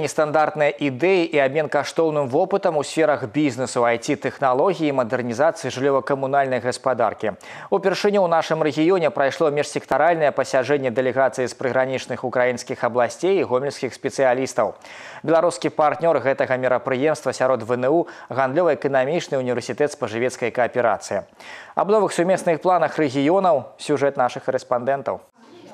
Нестандартныя ідэі і абмен каштоўным вопытам у сферах бізнесу, IT-тэхналогіі і мадэрнізацыі жыллёва-камунальнай гаспадаркі. Упершыню ў нашым рэгіёне прайшло межсектаральнае пасяджэнне дэлегацыі з прыгранічных украінскіх абласцей і гомельскіх спецыялістаў. Беларускі партнёр гэтага мерапрыемства сярод ВНУ гандлёва-эканамічны універсітэт спажывецкай кааперацыі. Аб новых сумесных планах рэгіёнаў сюжэт нашых корэспандэнтаў.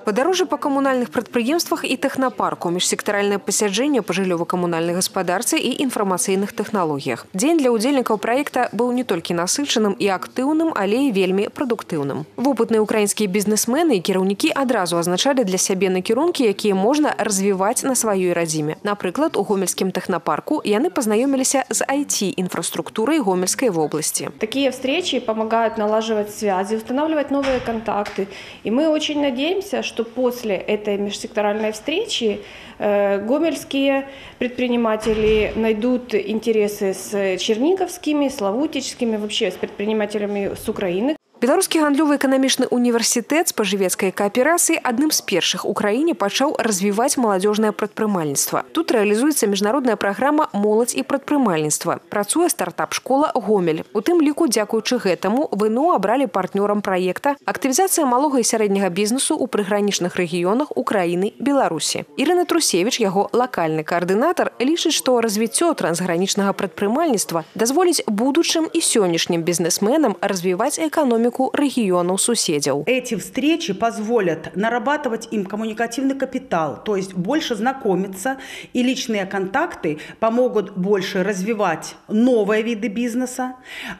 Падарожжа па камунальных прадпрыемствах і тэхнапарку, міжсектаральнае пасяджэнне па жыллёва-камунальнай гаспадарцы і інфармацыйных тэхналогіях. Дзень для ўдзельнікаў праекта быў не толькі насычаным і актыўным, але і вельмі прадуктыўным. Вопытныя украінскія бізнесмены і кіраўнікі адразу азначалі для сябе накірункі, якія можна развіваць на сваёй радзіме. Напрыклад, у гомельскім тэхнапарку яны пазнаёміліся з IT-інфраструктурай гомельскай вобласці. Такие встречи помогают налаживать связи, устанавливать новые контакты. И мы очень надеемся, что что после этой межсекторальной встречи э, гомельские предприниматели найдут интересы с черниговскими, славутическими, вообще с предпринимателями с Украины, Беларускі гандлёвы эканамічны універсітэт спажывецкай кааперацыі адным з першых у краіне пачаў развіваць маладзёжнае прадпрымальніцтва. Тут рэалізуецца міжнародная праграма моладзь і прадпрымальніцтва. Працуе стартап-школа Гомель. У тым ліку, дзякуючы гэтаму ВНУ абралі партнёрам праекта актывізацыя малога і сярэдняга бізнесу ў прыгранічных рэгіёнах Украіны Беларусі. Ірына Трусевіч, яго лакальны каардынатар, лічыць, што развіццё трансгранічнага прадпрымальніцтва дазволіць будучым і сённяшнім бізнесменам развіваць эканоміку экономику регионов суседяў. Эти встречи позволят нарабатывать им коммуникативный капитал, то есть больше знакомиться, и личные контакты помогут больше развивать новые виды бизнеса,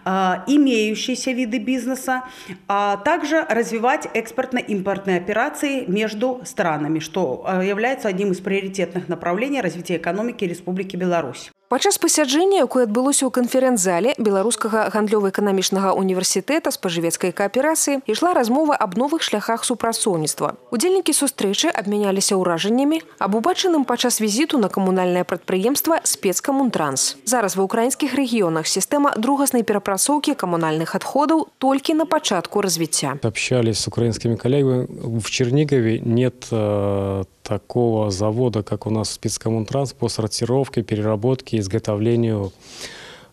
а, имеющиеся виды бизнеса, а также развивать экспортно-импортные операции между странами, что а, является одним из приоритетных направлений развития экономики Республики Беларусь. Падчас пасяджэння, якое адбылося ў канферэнц-зале беларускага гандлёва-эканамічнага універсітэта спажывецкай кааперацыі ішла размова аб новых шляхах супрацоўніцтва. Удзельнікі сустрэчы абмяняліся ўражаннямі аб убачаным падчас візіту на камунальнае прадпрыемства спецкамунтранс. Зараз ва ўкраінскіх рэгіёнах сістэма другаснай перапрацоўкі камунальных адходаў толькі на пачатку развіцця. Общались с украинскими коллегами. В Чернигове нет э, такого завода, как у нас спецкоммунтранс по сортировке, переработке, изготовлению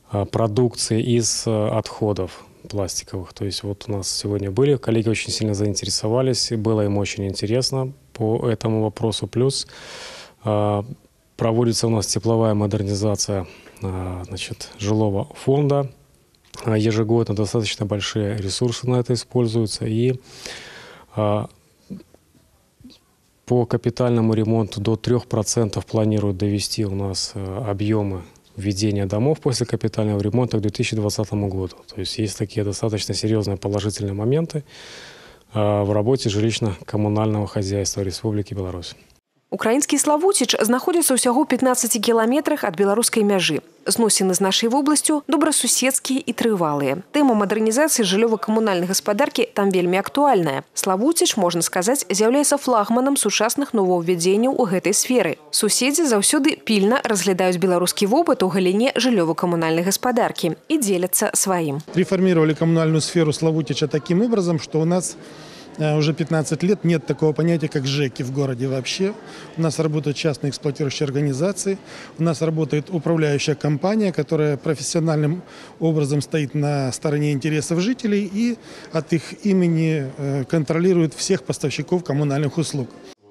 а, продукции из а, отходов пластиковых. То есть вот у нас сегодня были, коллеги очень сильно заинтересовались, было им очень интересно по этому вопросу. Плюс а, проводится у нас тепловая модернизация значит, жилого фонда. Ежегодно достаточно большие ресурсы на это используются. И по капитальному ремонту до 3% планируют довести у нас э, объемы введения домов после капитального ремонта к 2020 году. То есть есть такие достаточно серьезные положительные моменты э, в работе жилищно-коммунального хозяйства Республики Беларусь Украінскі славуціч знаходзіцца ўсяго 15 кіламетрах ад беларускай мяжы. Зносіны з нашай вобласцю добрасуседскія і трывалыя. Тэма мадэрнізацыі жыллёва-камунальнай гаспадаркі там вельмі актуальная. Славуціч, можна сказаць, з'яўляецца флагманам сучасных новаўвядзенняў у гэтай сферы. Суседзі заўсёды пільна разглядаюць беларускі вопыт у галіне жыллёва-камунальнай гаспадаркі і дзеляцца сваім. Реформировали коммунальную сферу Славутича таким образом, что у нас Э, уже 15 лет нет такого понятия, как ЖЭКи в городе вообще. У нас работают частные эксплуатирующие организации, у нас работает управляющая компания, которая профессиональным образом стоит на стороне интересов жителей и от их имени э, контролирует всех поставщиков коммунальных услуг.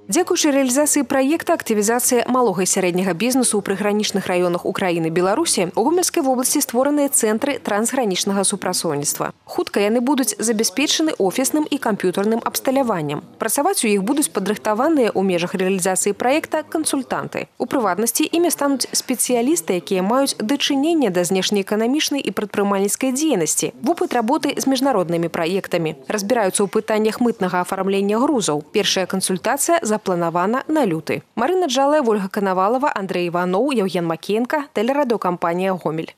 Дзякуючы рэалізацыі праекта актывізацыя малога і сярэдняга бізнесу ў прыгранічных раёнах Украіны Беларусі у гомельскай вобласці створаныя цэнтры трансгранічнага супрацоўніцтва. Хутка яны будуць забяспечаны офісным і камп'ютарным абсталяваннем. Працаваць у іх будуць падрыхтаваныя ў межах рэалізацыі праекта кансультанты. У прыватнасці імі стануць спецыялісты, якія маюць дачыненне да знешнеэканамічнай і прадпрымальніцкай дзейнасці, вопыт работы з міжнароднымі праектамі, разбіраюцца ў пытаннях мытнага афармлення грузаў. Першая кансультацыя за запланавана на люты. Марына Джалая, Вольга Канавалова, Андрей Іваноў, Яўген Макенка, тэлерадыокампанія Гомель.